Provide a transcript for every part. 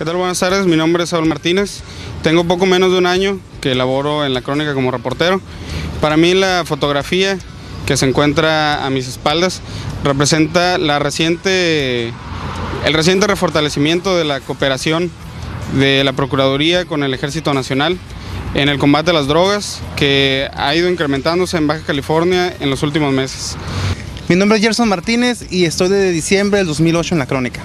¿Qué tal? Buenas tardes, mi nombre es Saúl Martínez. Tengo poco menos de un año que laboro en la crónica como reportero. Para mí la fotografía que se encuentra a mis espaldas representa la reciente, el reciente refortalecimiento de la cooperación de la Procuraduría con el Ejército Nacional en el combate a las drogas que ha ido incrementándose en Baja California en los últimos meses. Mi nombre es Gerson Martínez y estoy desde diciembre del 2008 en la crónica.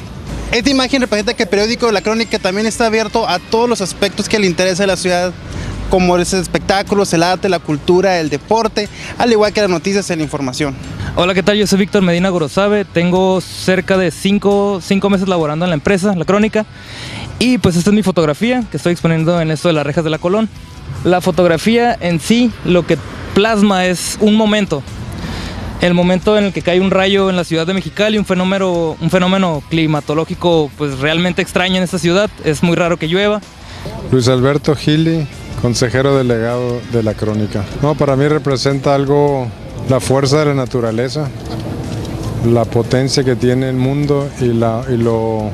Esta imagen representa que el periódico La Crónica también está abierto a todos los aspectos que le interesa a la ciudad, como los espectáculos, el arte, la cultura, el deporte, al igual que las noticias y la información. Hola, ¿qué tal? Yo soy Víctor Medina Gorosabe, tengo cerca de cinco, cinco meses laborando en la empresa, La Crónica, y pues esta es mi fotografía que estoy exponiendo en esto de las rejas de la Colón. La fotografía en sí lo que plasma es un momento, el momento en el que cae un rayo en la ciudad de Mexicali, un fenómeno, un fenómeno climatológico pues realmente extraño en esta ciudad, es muy raro que llueva. Luis Alberto Gili, consejero delegado de la crónica. No, para mí representa algo, la fuerza de la naturaleza, la potencia que tiene el mundo y, la, y lo,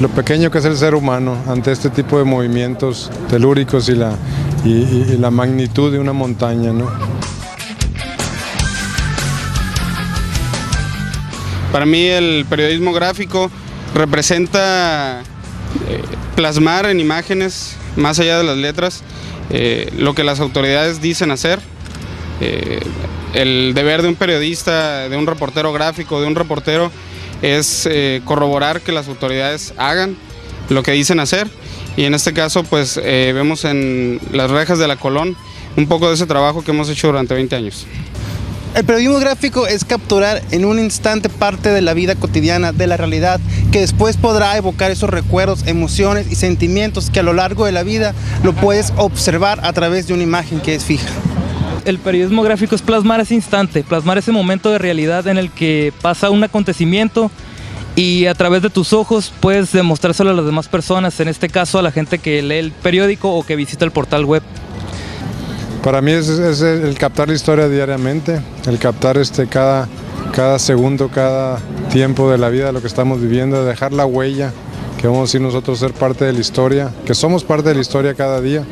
lo, pequeño que es el ser humano ante este tipo de movimientos telúricos y la, y, la magnitud de una montaña. ¿no? Para mí el periodismo gráfico representa eh, plasmar en imágenes, más allá de las letras, eh, lo que las autoridades dicen hacer. Eh, el deber de un periodista, de un reportero gráfico, de un reportero, es eh, corroborar que las autoridades hagan lo que dicen hacer. Y en este caso, pues eh, vemos en las rejas de la Colón un poco de ese trabajo que hemos hecho durante 20 años. El periodismo gráfico es capturar en un instante parte de la vida cotidiana, de la realidad, que después podrá evocar esos recuerdos, emociones y sentimientos que a lo largo de la vida lo puedes observar a través de una imagen que es fija. El periodismo gráfico es plasmar ese instante, plasmar ese momento de realidad en el que pasa un acontecimiento y a través de tus ojos puedes demostrárselo a las demás personas, en este caso a la gente que lee el periódico o que visita el portal web. Para mí es, el captar la historia diariamente, el captar este, cada, cada segundo, cada tiempo de la vida, lo que estamos viviendo, dejar la huella, que vamos a decir nosotros ser parte de la historia, que somos parte de la historia cada día,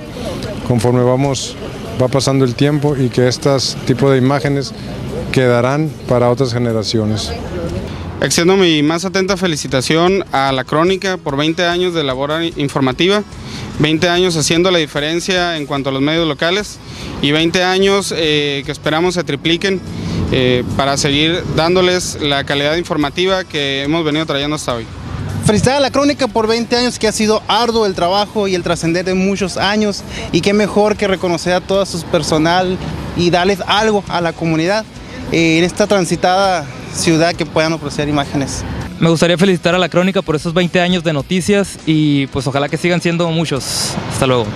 conforme vamos, va pasando el tiempo y que estos tipos de imágenes quedarán para otras generaciones. Extiendo mi más atenta felicitación a la Crónica por 20 años de labor informativa, 20 años haciendo la diferencia en cuanto a los medios locales y 20 años eh, que esperamos se tripliquen eh, para seguir dándoles la calidad informativa que hemos venido trayendo hasta hoy. Felicitar a la crónica por 20 años que ha sido arduo el trabajo y el trascender de muchos años y qué mejor que reconocer a todo su personal y darles algo a la comunidad eh, en esta transitada ciudad que puedan ofrecer imágenes. Me gustaría felicitar a la crónica por esos 20 años de noticias y pues ojalá que sigan siendo muchos. Hasta luego.